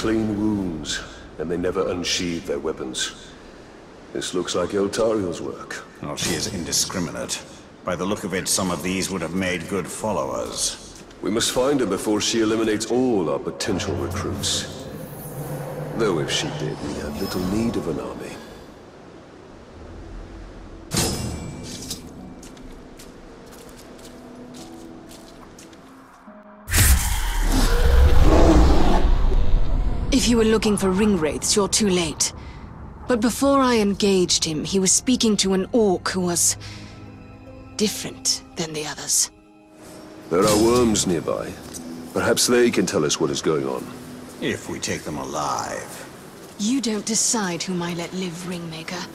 clean wounds, and they never unsheathe their weapons. This looks like Eltariel's work. Oh, she is indiscriminate. By the look of it, some of these would have made good followers. We must find her before she eliminates all our potential recruits. Though if she did, we have little need of an army. If you were looking for ring wraiths, you're too late. But before I engaged him, he was speaking to an orc who was... different than the others. There are worms nearby. Perhaps they can tell us what is going on. If we take them alive. You don't decide whom I let live, Ringmaker.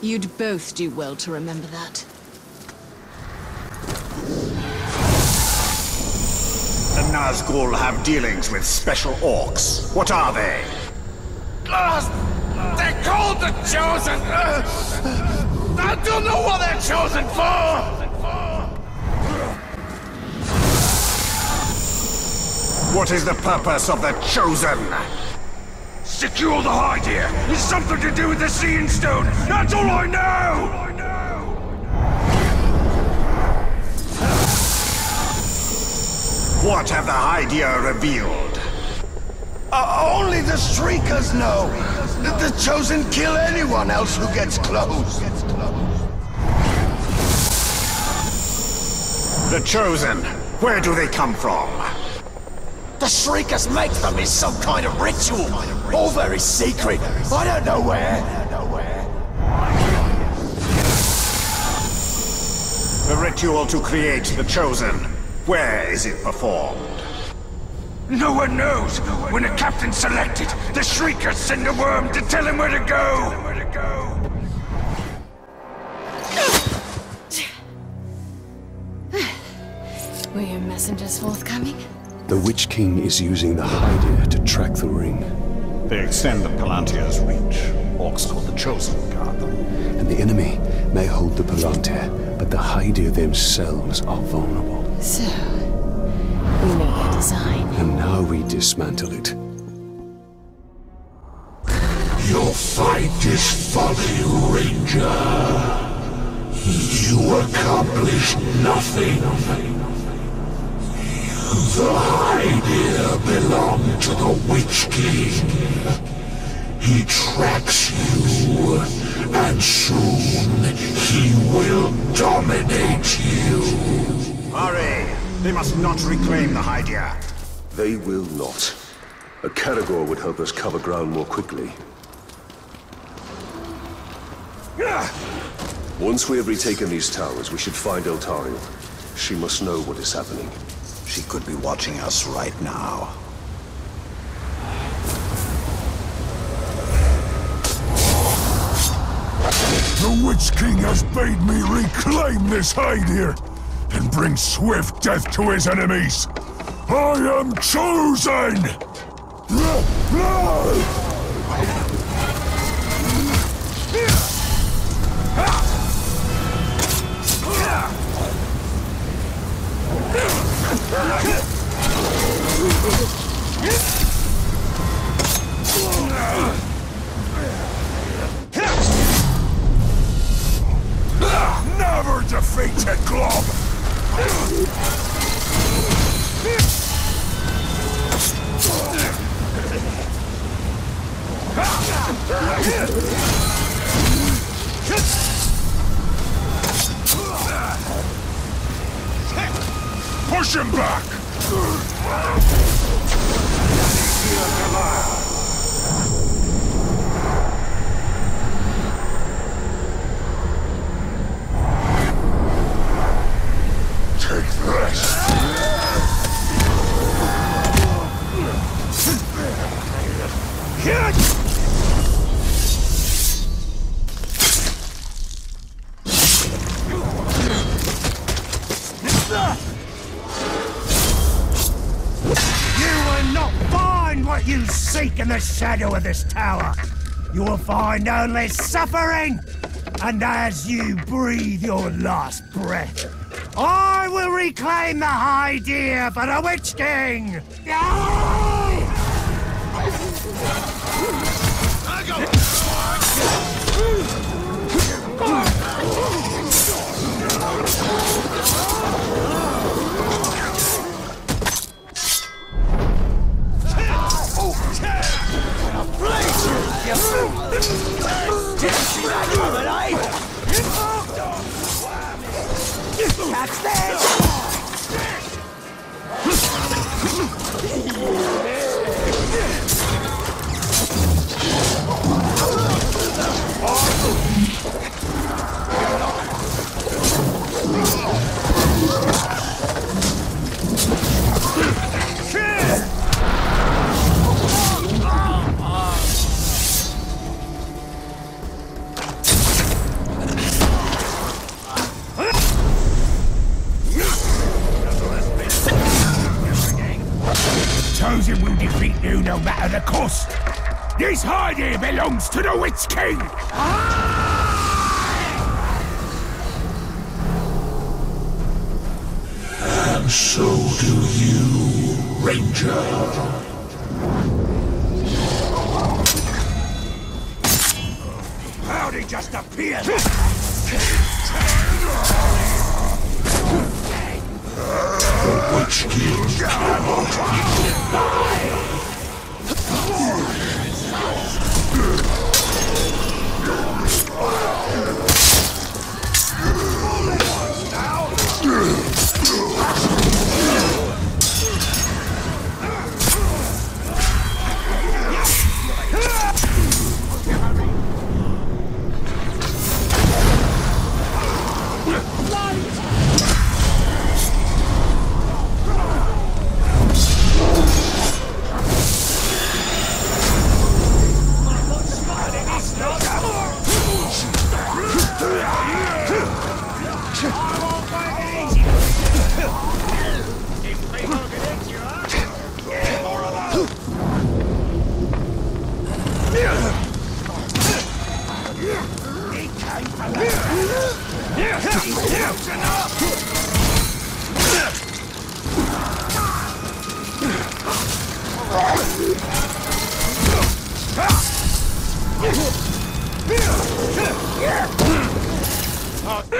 You'd both do well to remember that. Nazgul have dealings with special orcs. What are they? Uh, they're called the Chosen! Uh, I don't know what they're chosen for! What is the purpose of the Chosen? Secure the idea! It's something to do with the Seeing Stone! That's all I know! What have the Hydeia revealed? Uh, only the Shriekers know! The, the Chosen kill anyone else who gets close! The Chosen, where do they come from? The Shriekers make them in some kind of ritual! All very secret! I don't know where! The ritual to create the Chosen. Where is it performed? No one knows! When a captain's selected, the Shriekers send a worm to tell him where to go! Where to go. Were your messengers forthcoming? The Witch King is using the Hydeia to track the ring. They extend the Palantir's reach. Orcs called the Chosen guard them. And the enemy may hold the Palantir, but the Hydeia themselves are vulnerable. So, we know your design. And now we dismantle it. Your fight is folly, Ranger. You accomplished nothing. The Hydeia belong to the Witch King. He tracks you, and soon he will dominate you. Hurry! They must not reclaim the Hydeia. They will not. A Caragor would help us cover ground more quickly. Once we have retaken these towers, we should find Eltariel. She must know what is happening. She could be watching us right now. The Witch King has bade me reclaim this Hydeia and bring swift death to his enemies. I am chosen! Never defeated Glob! Push him back! In the shadow of this tower. You will find only suffering. And as you breathe your last breath, I will reclaim the Hydeia for the Witch King! Catch this! This Hydeia belongs to the Witch King. And so do you, Ranger. How'd he just appear? Witch King cannot You're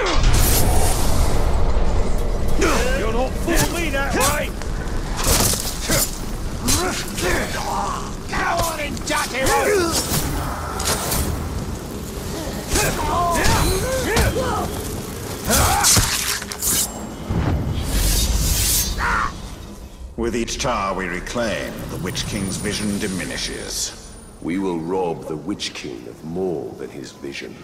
With each tower we reclaim, the Witch King's vision diminishes. We will rob the Witch King of more than his vision.